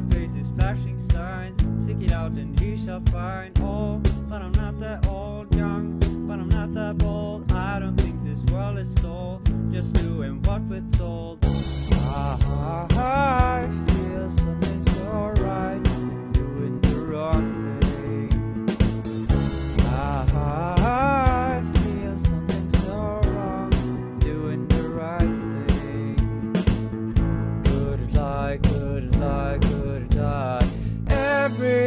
my face is flashing signs. Seek it out and you shall find all. But I'm not that old, young. But I'm not that bold. I don't think this world is sold. Just doing what we're told.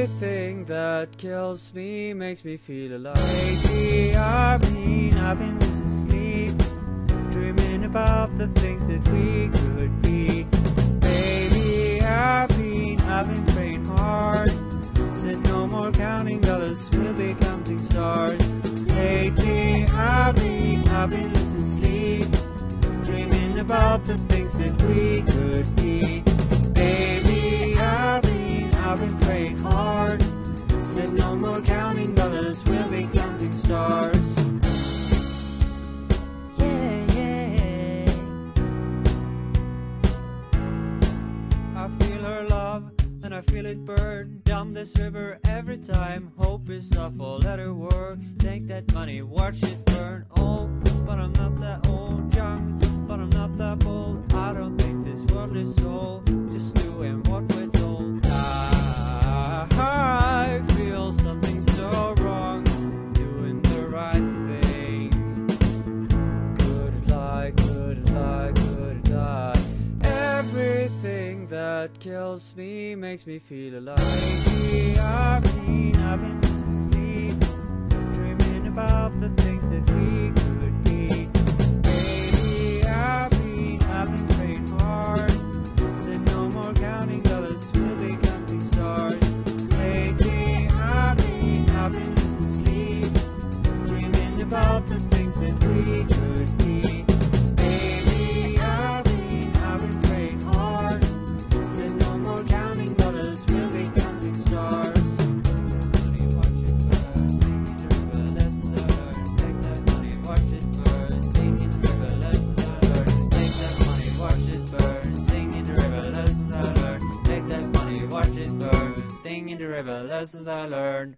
Everything that kills me makes me feel alive. Lately, I've been, I've been losing sleep. Dreaming about the things that we could be. Baby, I've been, I've been praying hard. Said no more counting dollars, we'll be counting stars. Lately, I've been, I've been losing sleep. Dreaming about the things that we could be. Been, praying hard. Said no more counting dollars, we'll be counting stars. Yeah, yeah. I feel her love, and I feel it burn down this river every time. Hope is awful, let her work. Take that money, watch it burn. Oh, but I'm not that old, young, but I'm not that bold. I don't think this world is sold, That kills me makes me feel alive. I've been, singing the river, lessons I learned.